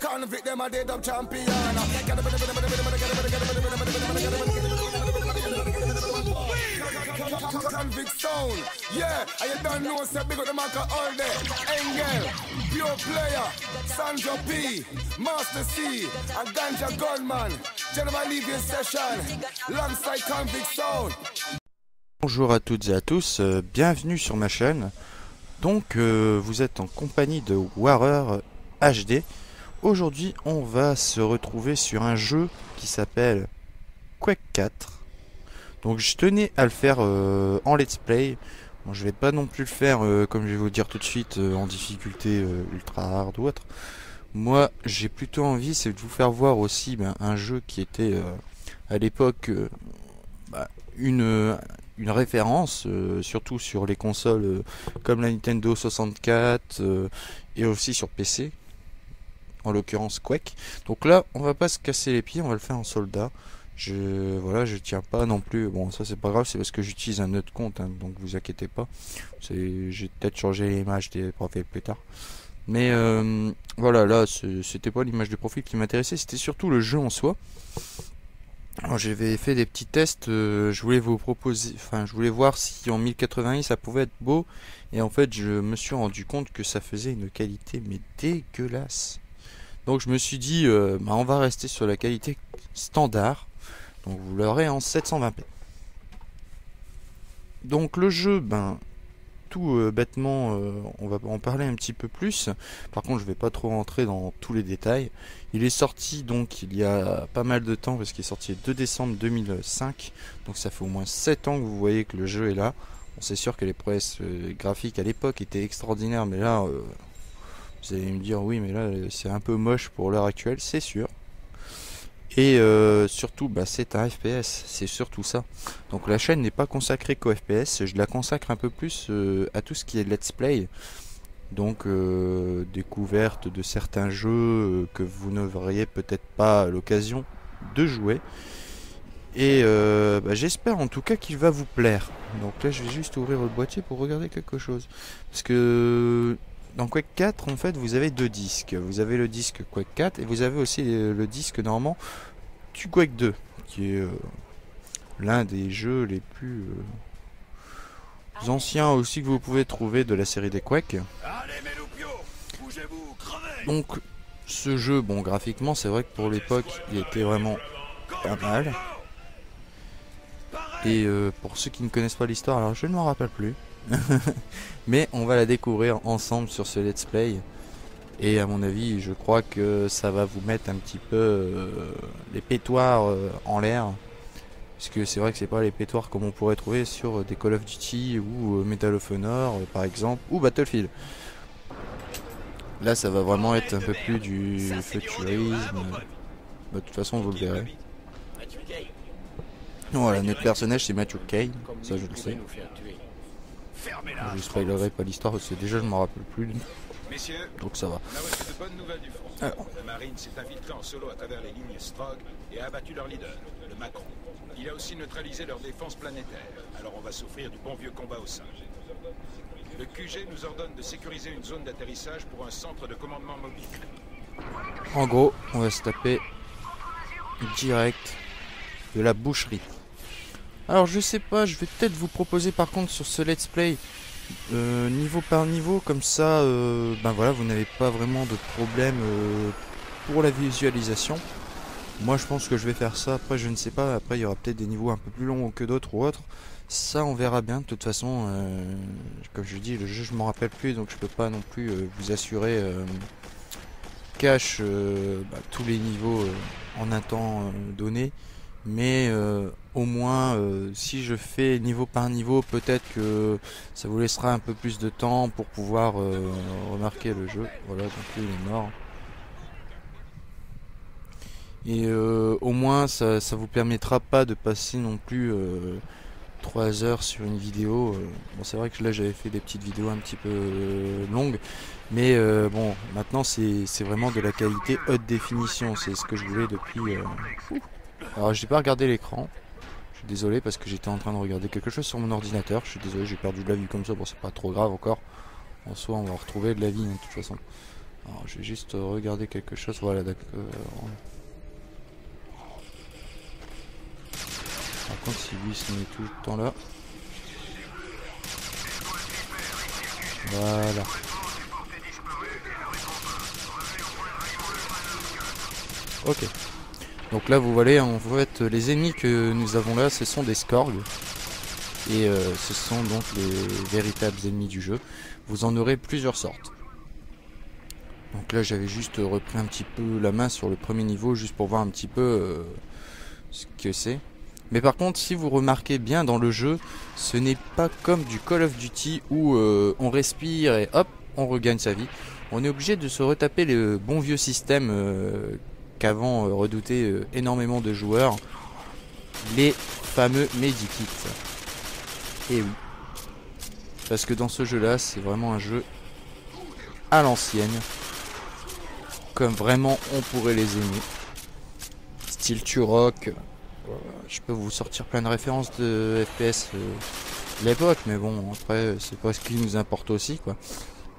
Convict them dead up champion. All player, P, Master C, and. General Session, Convict. Bonjour à toutes et à tous, euh, bienvenue sur ma chaîne. Donc euh, vous êtes en compagnie de Warer HD. Aujourd'hui on va se retrouver sur un jeu qui s'appelle Quake 4. Donc je tenais à le faire euh, en let's play. Bon, je vais pas non plus le faire euh, comme je vais vous le dire tout de suite euh, en difficulté ultra hard ou autre. Moi j'ai plutôt envie c'est de vous faire voir aussi ben, un jeu qui était à l'époque bah, une, référence, surtout sur les consoles comme la Nintendo 64 euh, et aussi sur PC, en l'occurrence Quake. Donc là, on va pas se casser les pieds, on va le faire en soldat. Je voilà, je tiens pas non plus. Bon, ça c'est pas grave, c'est parce que j'utilise un autre compte, hein, donc vous inquiétez pas. J'ai peut-être changé l'image des profils plus tard. Mais euh, voilà, là, c'était pas l'image de profil qui m'intéressait, c'était surtout le jeu en soi. J'avais fait des petits tests, euh, je voulais vous proposer, enfin je voulais voir si en 1080i ça pouvait être beau, et en fait je me suis rendu compte que ça faisait une qualité mais dégueulasse. Donc je me suis dit, euh, bah, on va rester sur la qualité standard, donc vous l'aurez en 720p. Donc le jeu, ben tout euh, bêtement, euh, on va en parler un petit peu plus. Par contre, je vais pas trop rentrer dans tous les détails. Il est sorti donc il y a pas mal de temps parce qu'il est sorti le 2 décembre 2005. Donc ça fait au moins 7 ans que vous voyez que le jeu est là. Bon, c'est sûr que les prouesses graphiques à l'époque étaient extraordinaires, mais là, vous allez me dire oui, mais là c'est un peu moche pour l'heure actuelle, c'est sûr. Et euh, surtout, bah, c'est un FPS, c'est surtout ça. Donc la chaîne n'est pas consacrée qu'au FPS, je la consacre un peu plus euh, à tout ce qui est let's play. Donc euh, découverte de certains jeux que vous n'auriez peut-être pas l'occasion de jouer. Et bah, j'espère en tout cas qu'il va vous plaire. Donc là je vais juste ouvrir le boîtier pour regarder quelque chose. Parce que dans Quake 4 en fait vous avez deux disques. Vous avez le disque Quake 4 et vous avez aussi le, le disque normand du Quake 2 qui est euh, l'un des jeux les plus euh, anciens aussi que vous pouvez trouver de la série des Quake. Donc ce jeu, bon graphiquement c'est vrai que pour l'époque il était vraiment pas mal. Et euh, pour ceux qui ne connaissent pas l'histoire, alors je ne m'en rappelle plus. Mais on va la découvrir ensemble sur ce let's play. Et à mon avis, je crois que ça va vous mettre un petit peu euh, les pétoires euh, en l'air. Parce que c'est vrai que c'est pas les pétoires comme on pourrait trouver sur euh, des Call of Duty ou Medal of Honor par exemple, ou Battlefield. Là, ça va vraiment être un peu plus du futurisme. Bah, de toute façon, vous le verrez. Voilà, notre personnage c'est Matthew Kane, ça je le sais. Je spoilerai pas l'histoire parce que déjà je m'en rappelle plus, Messieurs, donc ça va. là voici de bonnes nouvelles du front. Alors. Le Marine s'est infiltré en solo à travers les lignes Strog et a abattu leur leader, le Macron. Il a aussi neutralisé leur défense planétaire. Alors on va souffrir du bon vieux combat au sein. Le QG nous ordonne de sécuriser une zone d'atterrissage pour un centre de commandement mobile. En gros, on va se taper direct de la boucherie. Alors je sais pas, je vais peut-être vous proposer par contre sur ce let's play euh, niveau par niveau, comme ça, euh, ben voilà, vous n'avez pas vraiment de problème euh, pour la visualisation. Moi je pense que je vais faire ça, après je ne sais pas, après il y aura peut-être des niveaux un peu plus longs que d'autres ou autres. Ça on verra bien, de toute façon, comme je dis, le jeu je m'en rappelle plus, donc je peux pas non plus vous assurer cache bah, tous les niveaux en un temps donné. Mais euh, au moins, euh, si je fais niveau par niveau, peut-être que ça vous laissera un peu plus de temps pour pouvoir euh, remarquer le jeu. Voilà, donc lui, il est mort. Et euh, au moins, ça, ça vous permettra pas de passer non plus euh, 3 heures sur une vidéo. euh. Bon, c'est vrai que là, j'avais fait des petites vidéos un petit peu euh, longues. Mais euh, bon, maintenant, c'est vraiment de la qualité haute définition. C'est ce que je voulais depuis... alors j'ai pas regardé l'écran. Je suis désolé parce que j'étais en train de regarder quelque chose sur mon ordinateur. Je suis désolé, j'ai perdu de la vue comme ça. Bon, c'est pas trop grave encore. En soi, on va retrouver de la vie hein, de toute façon. Alors, je vais juste regarder quelque chose. Voilà, d'accord. Par contre, si lui se met tout le temps là. Voilà. Ok. Donc là, vous voyez, en fait, les ennemis que nous avons là, ce sont des scorgs. Et euh, ce sont donc les véritables ennemis du jeu. Vous en aurez plusieurs sortes. Donc là, j'avais juste repris un petit peu la main sur le premier niveau, juste pour voir un petit peu euh, ce que c'est. Mais par contre, si vous remarquez bien dans le jeu, ce n'est pas comme du Call of Duty où euh, on respire et hop, on regagne sa vie. On est obligé de se retaper le bon vieux système qu'avant euh, redoutait euh, énormément de joueurs, les fameux medikits. Et oui. Parce que dans ce jeu-là, c'est vraiment un jeu à l'ancienne. Comme vraiment on pourrait les aimer. Style Turok. Je peux vous sortir plein de références de FPS euh, de l'époque, mais bon, après, c'est pas ce qui nous importe aussi, quoi.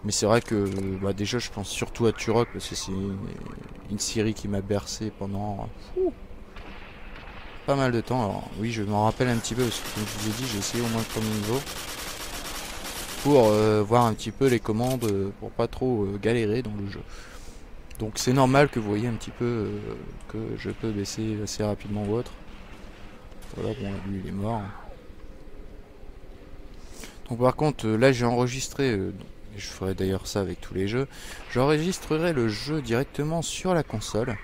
Mais c'est vrai que bah, déjà je pense surtout à Turok parce que c'est une, série qui m'a bercé pendant pas mal de temps. Alors oui je m'en rappelle un petit peu parce que comme je vous ai dit j'ai essayé au moins le premier niveau pour euh, voir un petit peu les commandes euh, pour pas trop euh, galérer dans le jeu. Donc c'est normal que vous voyez un petit peu que je peux baisser assez rapidement ou autre. Voilà bon lui il est mort. Donc par contre là j'ai enregistré je ferai d'ailleurs ça avec tous les jeux, j'enregistrerai le jeu directement sur la console.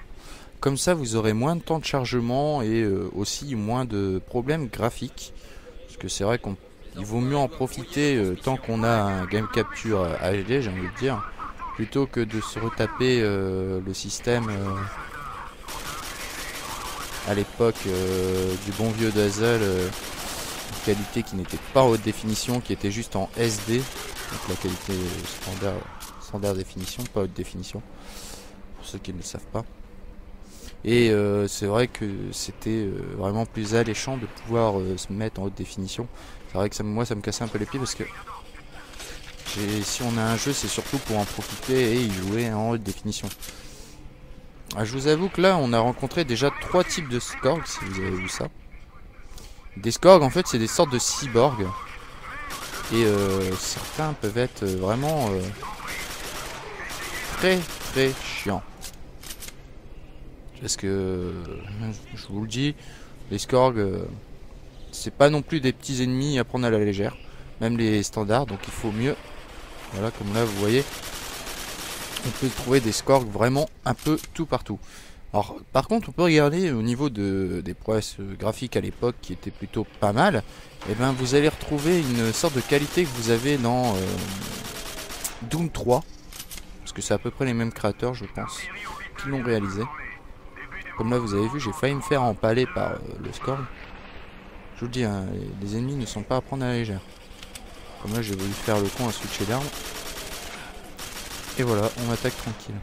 Comme ça, vous aurez moins de temps de chargement et euh, aussi moins de problèmes graphiques. Parce que c'est vrai qu'il vaut mieux en profiter euh, tant qu'on a un game capture HD, j'ai envie de dire, plutôt que de se retaper euh, le système à l'époque du bon vieux Dazzle qualité qui n'était pas haute définition, qui était juste en SD, donc la qualité standard, standard définition, pas haute définition, pour ceux qui ne le savent pas. Et euh, c'est vrai que c'était euh, vraiment plus alléchant de pouvoir euh, se mettre en haute définition. C'est vrai que moi ça me cassait un peu les pieds parce que si on a un jeu c'est surtout pour en profiter et y jouer en haute définition. Ah, je vous avoue que là on a rencontré déjà trois types de scores si vous avez vu ça. Des scorgs, en fait, c'est des sortes de cyborgs. Et euh, certains peuvent être vraiment euh, très très chiants. Parce que, je vous le dis, les scorgs, euh, c'est pas non plus des petits ennemis à prendre à la légère. Même les standards, donc il faut mieux. Voilà, comme là, vous voyez, on peut trouver des scorgs vraiment un peu tout partout. Alors, par contre, on peut regarder au niveau de, des prouesses graphiques à l'époque qui étaient plutôt pas mal. Et eh ben, vous allez retrouver une sorte de qualité que vous avez dans euh, Doom 3. Parce que c'est à peu près les mêmes créateurs, je pense, qui l'ont réalisé. Comme là, vous avez vu, j'ai failli me faire empaler par euh, le score. Je vous le dis, hein, les ennemis ne sont pas à prendre à la légère. Comme là, j'ai voulu faire le con à switcher d'armes. Et voilà, on attaque tranquille.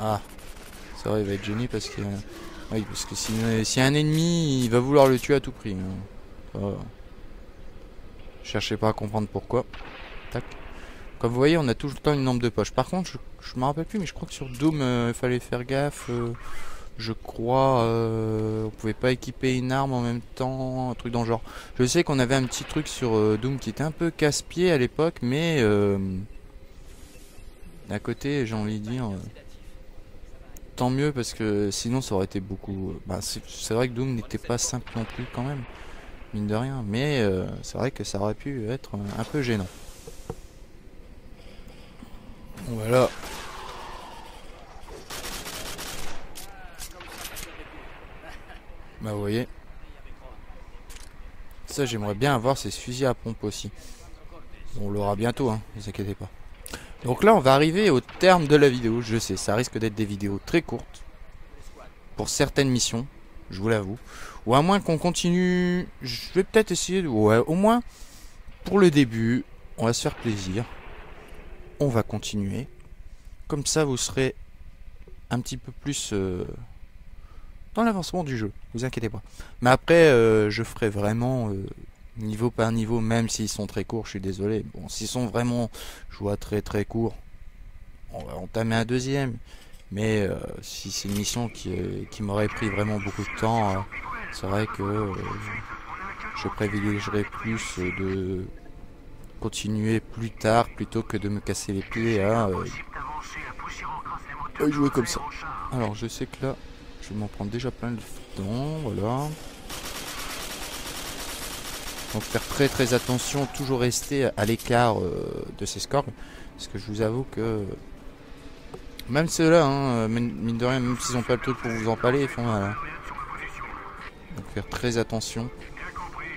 Ah, ça va, il va être génie parce que... Oui, parce que si, un ennemi, il va vouloir le tuer à tout prix. Hein. Cherchez pas à comprendre pourquoi. Tac. Comme vous voyez, on a tout le temps une lampe de poche. Par contre, je, me rappelle plus, mais je crois que sur Doom, euh, il fallait faire gaffe. Euh, je crois, euh, on pouvait pas équiper une arme en même temps, un truc dans le genre. Je sais qu'on avait un petit truc sur Doom qui était un peu casse-pied à l'époque, mais d'un côté, j'ai envie de dire tant mieux parce que sinon ça aurait été beaucoup. Bah, c'est vrai que Doom n'était pas simple non plus quand même, mine de rien. Mais euh, c'est vrai que ça aurait pu être un peu gênant. Voilà. Bah vous voyez. Ça j'aimerais bien avoir ces fusils à pompe aussi. On l'aura bientôt, hein, ne vous inquiétez pas. Donc là, on va arriver au terme de la vidéo. Je sais, ça risque d'être des vidéos très courtes. Pour certaines missions, je vous l'avoue. Ou à moins qu'on continue... Je vais peut-être essayer de... Ouais, au moins, pour le début, on va se faire plaisir. On va continuer. Comme ça, vous serez un petit peu plus... Euh, dans l'avancement du jeu, vous inquiétez pas. Mais après, euh, je ferai vraiment euh, niveau par niveau, même s'ils sont très courts, je suis désolé. Bon, s'ils sont vraiment, je vois très très courts, on va entamer un deuxième. Mais euh, si c'est une mission qui, qui m'aurait pris vraiment beaucoup de temps, euh, c'est vrai que euh, je privilégierais plus de continuer plus tard plutôt que de me casser les pieds à, jouer comme ça. Alors je sais que là, je vais m'en prendre déjà plein de dents, voilà. Donc faire très très attention, toujours rester à l'écart de ces scores. Parce que je vous avoue que même ceux-là, hein, mine de rien, même s'ils n'ont pas le truc pour vous empaler, ils font mal. Hein. Donc faire très attention.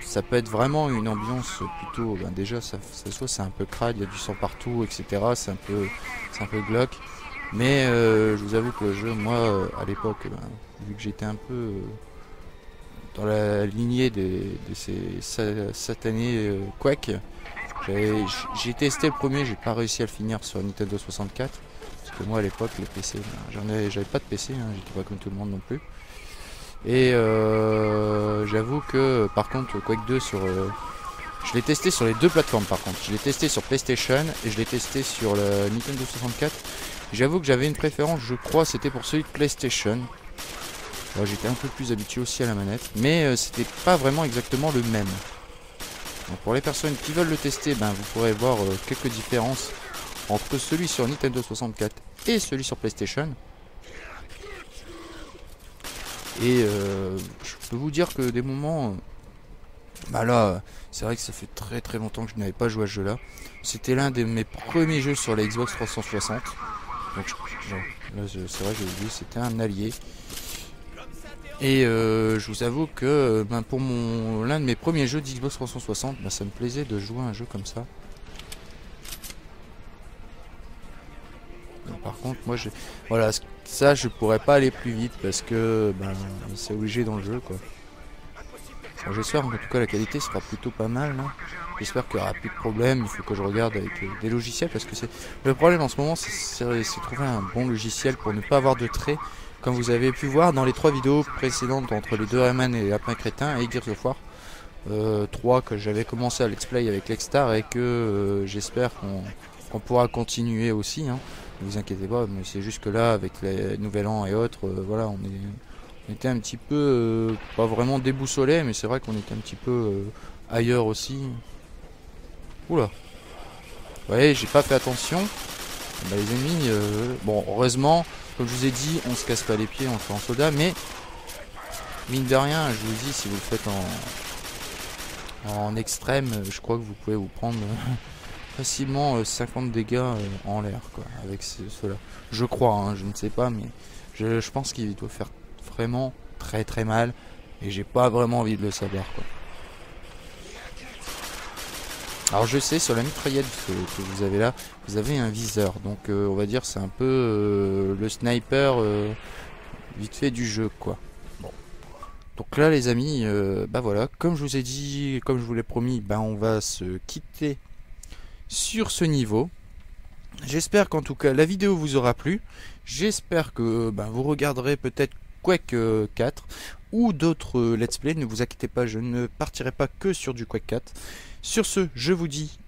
Ça peut être vraiment une ambiance plutôt. Ben déjà, ça, ça soit c'est un peu crade, il y a du sang partout, etc. C'est un peu, c'est un peu glauque. Mais euh, je vous avoue que le jeu, moi, à l'époque, ben, vu que j'étais un peu euh, dans la lignée de ces satanés euh, Quake, j'ai testé le premier, j'ai pas réussi à le finir sur Nintendo 64 moi à l'époque les PC, ben, j'avais pas de PC, hein, j'étais pas comme tout le monde non plus. Et euh, j'avoue que par contre Quake 2 sur euh, je l'ai testé sur les deux plateformes par contre. Je l'ai testé sur PlayStation et je l'ai testé sur le Nintendo 64. J'avoue que j'avais une préférence, je crois, c'était pour celui de PlayStation. J'étais un peu plus habitué aussi à la manette, mais euh, c'était pas vraiment exactement le même. Donc pour les personnes qui veulent le tester, ben, vous pourrez voir quelques différences entre celui sur Nintendo 64 et celui sur PlayStation. Et euh, je peux vous dire que des moments... Bah là, c'est vrai que ça fait très très longtemps que je n'avais pas joué à ce jeu-là. C'était l'un de mes premiers jeux sur la Xbox 360. Donc c'est vrai, j'ai vu, c'était un allié. Et euh, je vous avoue que ben, pour mon l'un de mes premiers jeux d'Xbox 360, ben, ça me plaisait de jouer un jeu comme ça. par contre, moi, je, voilà, ça, je pourrais pas aller plus vite parce que ben, c'est obligé dans le jeu, quoi. J'espère en tout cas la qualité sera plutôt pas mal. J'espère qu'il n'y aura plus de problème. Il faut que je regarde avec euh, des logiciels parce que c'est le problème en ce moment, c'est trouver un bon logiciel pour ne pas avoir de traits. Comme vous avez pu voir dans les trois vidéos précédentes entre les deux Rayman et Lapin Crétin et Gears of War, 3 que j'avais commencé à let's avec Lexstar et que euh, j'espère qu'on pourra continuer aussi. Hein ne vous inquiétez pas, mais c'est juste que là, avec les Nouvel An et autres, euh, voilà, on, est, était un petit peu, euh, pas vraiment déboussolé, mais c'est vrai qu'on était un petit peu euh, ailleurs aussi. Oula. Vous voyez, j'ai pas fait attention. Bah, les ennemis, bon, heureusement, comme je vous ai dit, on se casse pas les pieds on fait en soldat, mais mine de rien, je vous dis, si vous le faites en, extrême, je crois que vous pouvez vous prendre facilement 50 euh, dégâts euh, en l'air quoi avec cela. Je crois, hein, je ne sais pas, mais je, pense qu'il doit faire vraiment très très mal et j'ai pas vraiment envie de le savoir quoi. Alors je sais sur la mitraillette que, vous avez là, vous avez un viseur, donc euh, on va dire c'est un peu le sniper vite fait du jeu quoi. Bon. Donc là les amis, bah voilà, comme je vous ai dit, comme je vous l'ai promis, bah on va se quitter sur ce niveau. J'espère qu'en tout cas la vidéo vous aura plu. J'espère que ben, vous regarderez peut-être Quake 4 euh, ou d'autres euh, let's play. Ne vous inquiétez pas, je ne partirai pas que sur du Quake 4. Sur ce, je vous dis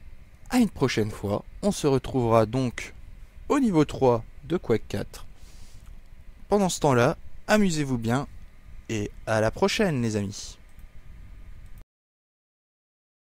à une prochaine fois. On se retrouvera donc au niveau 3 de Quake 4. Pendant ce temps-là, amusez-vous bien et à la prochaine les amis.